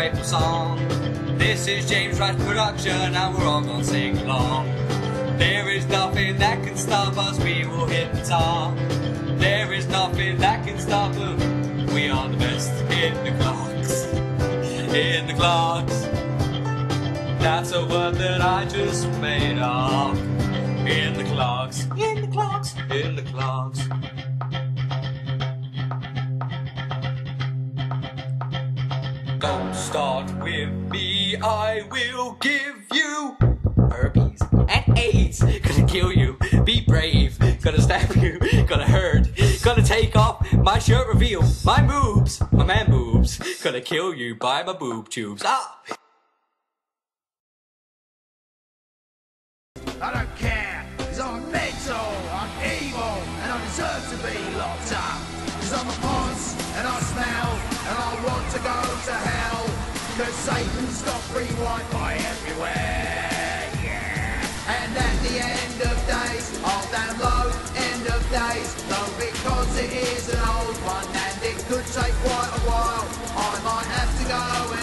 grateful song. This is James Wright's production, and we're all gonna sing along. There is nothing that can stop us, we will hit the top. There is nothing that can stop us, we are the best in the clocks. In the clocks. That's a word that I just made up. In the clocks, in the clocks, Don't start with me, I will give you herpes and AIDS. Gonna kill you, be brave. Gonna stab you, gonna hurt. Gonna take off my shirt reveal, my boobs, my man boobs. Gonna kill you by my boob tubes. Ah! I don't care, cause I'm mental, I'm evil, and I deserve to be locked up. Cause I'm a boss, and I smell, the Satan's got free Wi-Fi everywhere, yeah. And at the end of days, I'll download end of days. Though because it is an old one and it could take quite a while, I might have to go